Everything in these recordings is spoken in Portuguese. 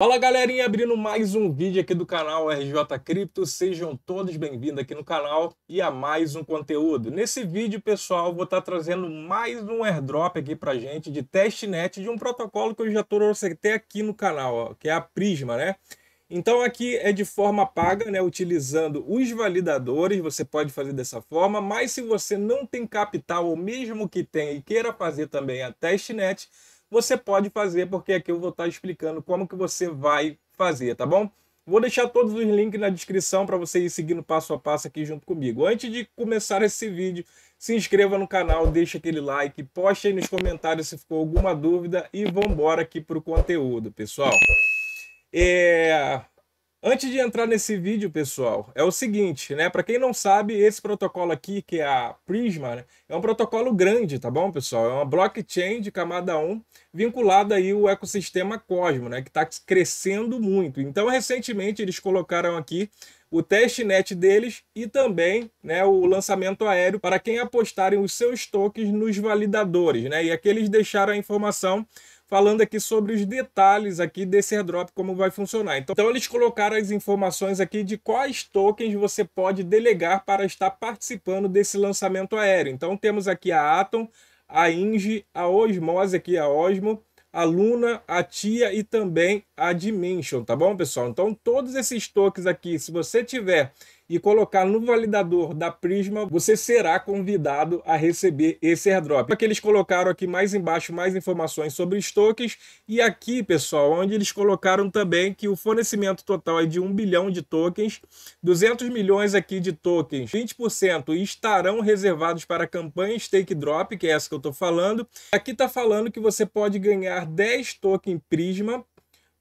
Fala galerinha, abrindo mais um vídeo aqui do canal RJ Cripto, sejam todos bem-vindos aqui no canal e a mais um conteúdo. Nesse vídeo, pessoal, vou estar trazendo mais um airdrop aqui pra gente de testnet de um protocolo que eu já trouxe até aqui no canal, ó, que é a Prisma, né? Então aqui é de forma paga, né, utilizando os validadores, você pode fazer dessa forma, mas se você não tem capital ou mesmo que tenha e queira fazer também a testnet, você pode fazer, porque aqui eu vou estar explicando como que você vai fazer, tá bom? Vou deixar todos os links na descrição para você ir seguindo passo a passo aqui junto comigo. Antes de começar esse vídeo, se inscreva no canal, deixa aquele like, poste aí nos comentários se ficou alguma dúvida e vamos embora aqui para o conteúdo, pessoal. É... Antes de entrar nesse vídeo, pessoal, é o seguinte, né? Para quem não sabe, esse protocolo aqui, que é a Prisma, né? é um protocolo grande, tá bom, pessoal? É uma blockchain de camada 1 vinculada aí ao ecossistema Cosmo, né? Que está crescendo muito. Então, recentemente, eles colocaram aqui o testnet deles e também né, o lançamento aéreo para quem apostarem os seus tokens nos validadores, né? E aqui eles deixaram a informação falando aqui sobre os detalhes aqui desse airdrop, como vai funcionar. Então, então, eles colocaram as informações aqui de quais tokens você pode delegar para estar participando desse lançamento aéreo. Então temos aqui a Atom, a Inge, a Osmose aqui, a Osmo, a Luna, a Tia e também a Dimension, tá bom, pessoal? Então todos esses tokens aqui, se você tiver e colocar no validador da Prisma, você será convidado a receber esse airdrop. Aqui eles colocaram aqui mais embaixo mais informações sobre os tokens e aqui, pessoal, onde eles colocaram também que o fornecimento total é de 1 bilhão de tokens, 200 milhões aqui de tokens, 20% estarão reservados para a campanha Stake Drop, que é essa que eu estou falando. Aqui está falando que você pode ganhar 10 tokens Prisma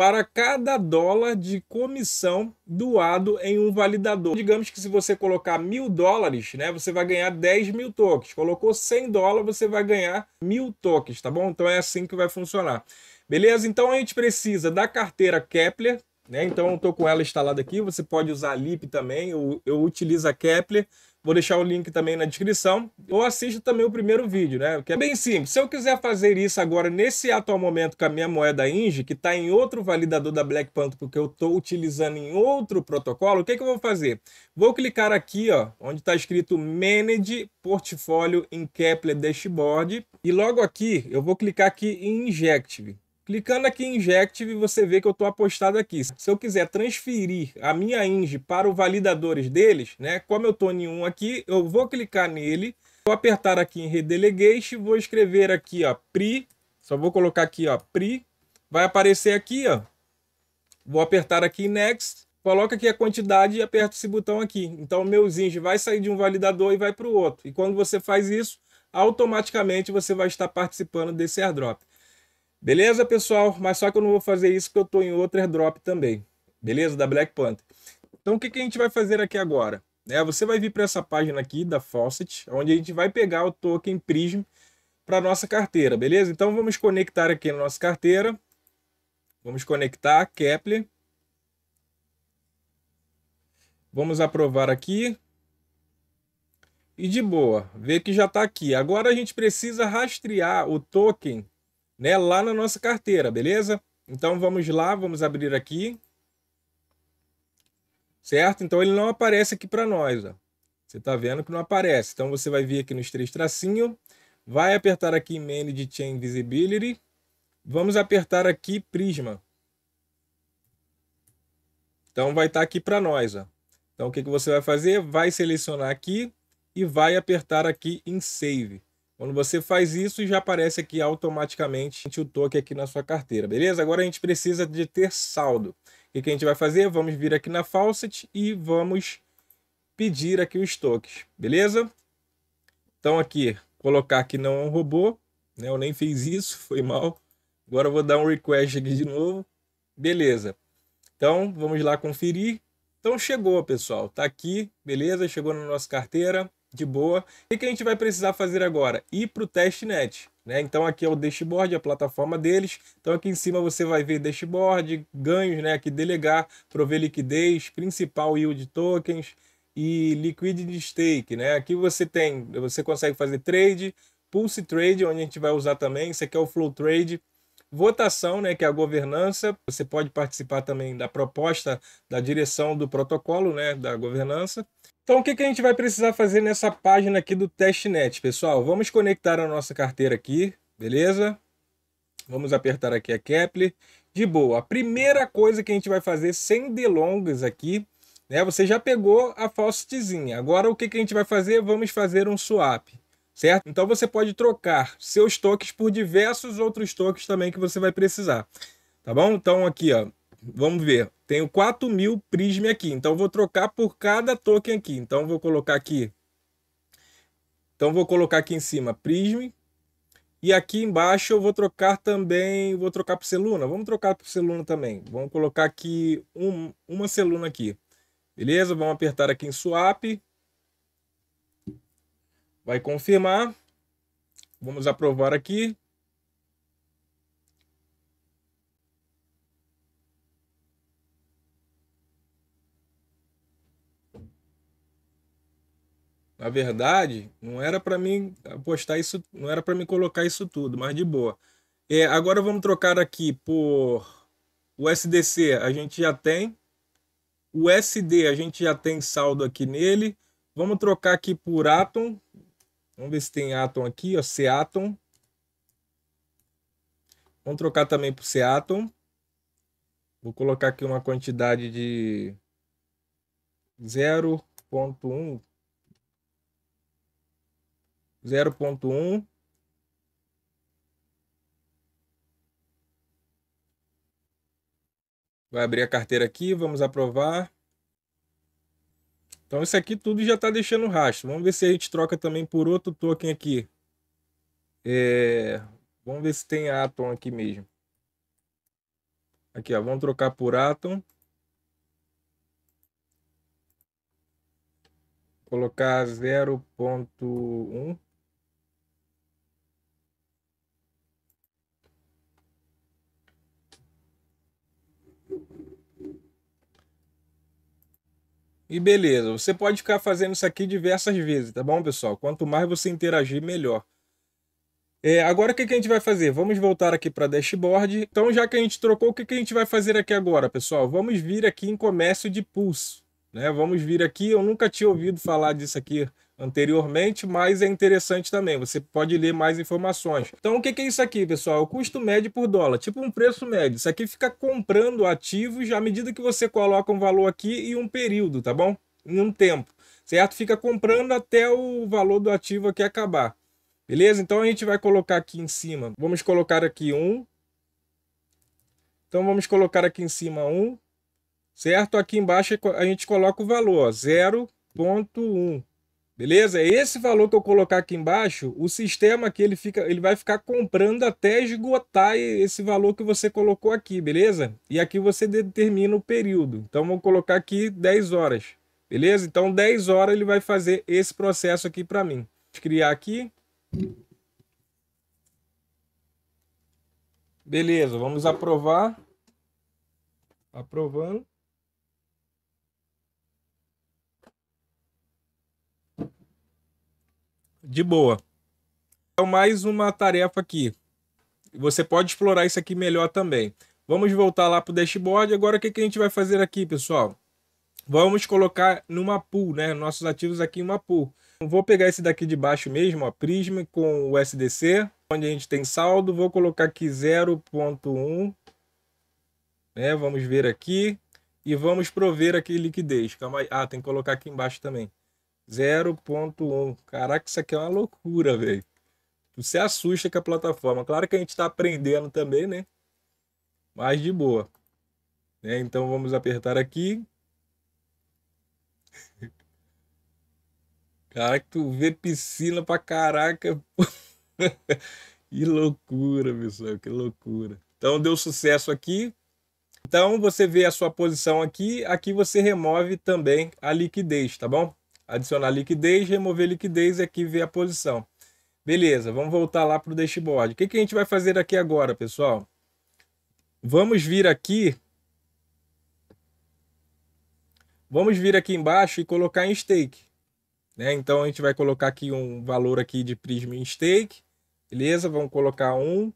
para cada dólar de comissão doado em um validador. Digamos que se você colocar mil dólares, né, você vai ganhar 10 mil tokens. Colocou 100 dólares, você vai ganhar mil tokens, tá bom? Então é assim que vai funcionar. Beleza? Então a gente precisa da carteira Kepler, né? Então eu estou com ela instalada aqui. Você pode usar a Lip também. Eu, eu utilizo a Kepler. Vou deixar o link também na descrição. Ou assista também o primeiro vídeo, né? Que é bem simples. Se eu quiser fazer isso agora, nesse atual momento, com a minha moeda Inge, que está em outro validador da Black Panther, porque eu estou utilizando em outro protocolo, o que, que eu vou fazer? Vou clicar aqui, ó, onde está escrito Manage Portfólio em Kepler Dashboard. E logo aqui, eu vou clicar aqui em Injective. Clicando aqui em Injective, você vê que eu estou apostado aqui. Se eu quiser transferir a minha Inge para os validadores deles, né? Como eu estou em um aqui, eu vou clicar nele, vou apertar aqui em Redelegation, vou escrever aqui, ó, PRI, só vou colocar aqui, ó, PRI, vai aparecer aqui, ó. Vou apertar aqui em Next, coloca aqui a quantidade e aperto esse botão aqui. Então, o meu Zinge vai sair de um validador e vai para o outro. E quando você faz isso, automaticamente você vai estar participando desse airdrop. Beleza, pessoal? Mas só que eu não vou fazer isso porque eu estou em outro airdrop também. Beleza? Da Black Panther. Então, o que, que a gente vai fazer aqui agora? É, você vai vir para essa página aqui da Faucet, onde a gente vai pegar o token Prism para nossa carteira, beleza? Então, vamos conectar aqui na nossa carteira. Vamos conectar Kepler. Vamos aprovar aqui. E de boa, ver que já está aqui. Agora a gente precisa rastrear o token né, lá na nossa carteira, beleza? Então vamos lá, vamos abrir aqui. Certo? Então ele não aparece aqui para nós, ó. Você está vendo que não aparece. Então você vai vir aqui nos três tracinhos, vai apertar aqui em Manage Chain Visibility, vamos apertar aqui Prisma. Então vai estar tá aqui para nós, ó. Então o que, que você vai fazer? Vai selecionar aqui e vai apertar aqui em Save. Quando você faz isso, já aparece aqui automaticamente o token aqui na sua carteira, beleza? Agora a gente precisa de ter saldo. O que a gente vai fazer? Vamos vir aqui na Faucet e vamos pedir aqui os tokens, beleza? Então aqui, colocar que não é um robô, né? Eu nem fiz isso, foi mal. Agora eu vou dar um request aqui de novo. Beleza. Então, vamos lá conferir. Então chegou, pessoal. Tá aqui, beleza? Chegou na nossa carteira de boa. O que a gente vai precisar fazer agora? Ir para o testnet. Né? Então aqui é o dashboard, a plataforma deles. Então aqui em cima você vai ver dashboard, ganhos, né? aqui delegar, prover liquidez, principal yield tokens e liquidity stake. Né? Aqui você tem, você consegue fazer trade, pulse trade, onde a gente vai usar também. Isso aqui é o flow trade. Votação, né, que é a governança. Você pode participar também da proposta da direção do protocolo, né, da governança. Então, o que, que a gente vai precisar fazer nessa página aqui do testnet, pessoal? Vamos conectar a nossa carteira aqui, beleza? Vamos apertar aqui a Kepler. De boa. A primeira coisa que a gente vai fazer, sem delongas aqui, né? Você já pegou a faucetzinha. Agora, o que, que a gente vai fazer? Vamos fazer um swap certo? Então você pode trocar seus tokens por diversos outros tokens também que você vai precisar, tá bom? Então aqui, ó, vamos ver, tenho 4 mil Prism aqui, então vou trocar por cada token aqui, então vou colocar aqui, então vou colocar aqui em cima Prism, e aqui embaixo eu vou trocar também, vou trocar por Celuna, vamos trocar por Celuna também, vamos colocar aqui um, uma Celuna aqui, beleza? Vamos apertar aqui em Swap, Vai confirmar. Vamos aprovar aqui. Na verdade, não era para mim postar isso, não era para mim colocar isso tudo, mas de boa. É, agora vamos trocar aqui por o SDC, a gente já tem. O SD, a gente já tem saldo aqui nele. Vamos trocar aqui por Atom. Vamos ver se tem Atom aqui, ó, Seatom. Vamos trocar também por Seatom. Vou colocar aqui uma quantidade de 0.1 0.1 Vai abrir a carteira aqui, vamos aprovar. Então isso aqui tudo já está deixando rastro. Vamos ver se a gente troca também por outro token aqui. É... Vamos ver se tem Atom aqui mesmo. Aqui, ó, vamos trocar por Atom. Colocar 0.1. E beleza, você pode ficar fazendo isso aqui diversas vezes, tá bom, pessoal? Quanto mais você interagir, melhor. É, agora o que, que a gente vai fazer? Vamos voltar aqui para dashboard. Então, já que a gente trocou, o que, que a gente vai fazer aqui agora, pessoal? Vamos vir aqui em comércio de pulso. Né? Vamos vir aqui, eu nunca tinha ouvido falar disso aqui anteriormente, mas é interessante também. Você pode ler mais informações. Então, o que é isso aqui, pessoal? O custo médio por dólar, tipo um preço médio. Isso aqui fica comprando ativos à medida que você coloca um valor aqui e um período, tá bom? Em um tempo, certo? Fica comprando até o valor do ativo aqui acabar. Beleza? Então a gente vai colocar aqui em cima. Vamos colocar aqui um. Então vamos colocar aqui em cima um, certo? Aqui embaixo a gente coloca o valor, 0.1. Beleza? Esse valor que eu colocar aqui embaixo, o sistema aqui ele, fica, ele vai ficar comprando até esgotar esse valor que você colocou aqui, beleza? E aqui você determina o período. Então vamos colocar aqui 10 horas, beleza? Então 10 horas ele vai fazer esse processo aqui para mim. Vou criar aqui. Beleza, vamos aprovar. Aprovando. De boa. Então, mais uma tarefa aqui. Você pode explorar isso aqui melhor também. Vamos voltar lá para o dashboard. Agora, o que, que a gente vai fazer aqui, pessoal? Vamos colocar numa pool, né? Nossos ativos aqui em uma pool. Vou pegar esse daqui de baixo mesmo, a Prism com o SDC, onde a gente tem saldo. Vou colocar aqui 0.1. Né? Vamos ver aqui. E vamos prover aqui liquidez. Calma aí. Ah, tem que colocar aqui embaixo também. 0.1. Caraca, isso aqui é uma loucura, velho. Você assusta com a plataforma. Claro que a gente está aprendendo também, né? Mas de boa. Né? Então vamos apertar aqui. Caraca, tu vê piscina pra caraca. que loucura, pessoal, que loucura. Então deu sucesso aqui. Então você vê a sua posição aqui, aqui você remove também a liquidez, tá bom? Adicionar liquidez, remover liquidez e aqui ver a posição. Beleza, vamos voltar lá para o dashboard. O que, que a gente vai fazer aqui agora, pessoal? Vamos vir aqui. Vamos vir aqui embaixo e colocar em stake. Né? Então a gente vai colocar aqui um valor aqui de Prism em stake. Beleza? Vamos colocar um.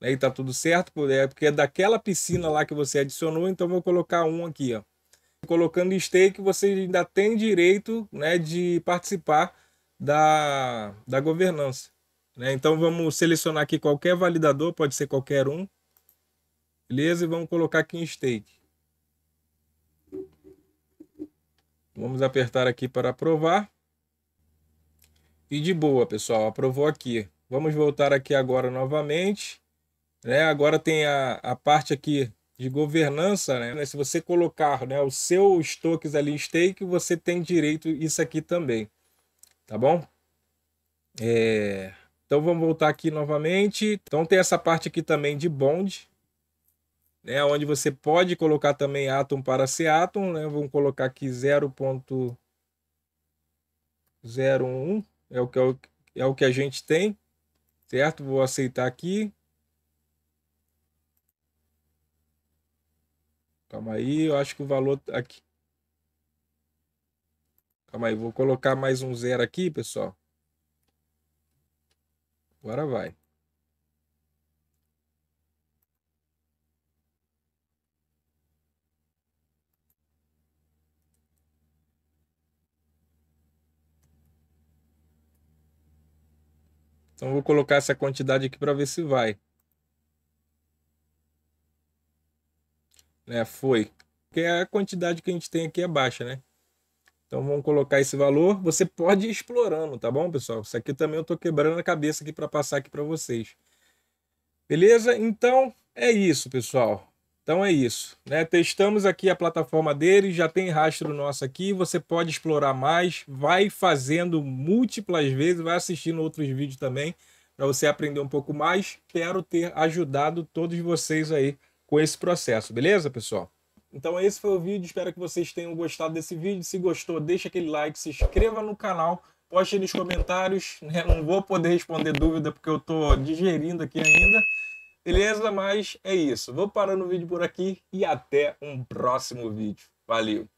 e tá tudo certo, é porque é daquela piscina lá que você adicionou, então vou colocar um aqui, ó. Colocando stake, você ainda tem direito, né, de participar da, da governança. Né? Então vamos selecionar aqui qualquer validador, pode ser qualquer um. Beleza? E vamos colocar aqui em stake. Vamos apertar aqui para aprovar. E de boa, pessoal, aprovou aqui. Vamos voltar aqui agora novamente. Né? Agora tem a, a parte aqui de governança, né? Se você colocar né, o seu estoques ali em stake, você tem direito isso aqui também, tá bom? É... Então vamos voltar aqui novamente. Então tem essa parte aqui também de bond, né, onde você pode colocar também Atom para ser Atom, né? Vamos colocar aqui 0.01, é o que é o, é o que a gente tem, certo? Vou aceitar aqui. Calma aí, eu acho que o valor tá aqui. Calma aí, vou colocar mais um zero aqui, pessoal. Agora vai. Então vou colocar essa quantidade aqui para ver se vai. Né, foi. Porque a quantidade que a gente tem aqui é baixa, né? Então vamos colocar esse valor. Você pode ir explorando, tá bom, pessoal? Isso aqui também eu estou quebrando a cabeça aqui para passar aqui para vocês. Beleza? Então é isso, pessoal. Então é isso. Né? Testamos aqui a plataforma deles, já tem rastro nosso aqui. Você pode explorar mais, vai fazendo múltiplas vezes, vai assistindo outros vídeos também para você aprender um pouco mais. Espero ter ajudado todos vocês aí com esse processo, beleza, pessoal? Então esse foi o vídeo, espero que vocês tenham gostado desse vídeo. Se gostou, deixa aquele like, se inscreva no canal, poste nos comentários. Né? Não vou poder responder dúvida porque eu estou digerindo aqui ainda. Beleza? Mas é isso. Vou parando o vídeo por aqui e até um próximo vídeo. Valeu!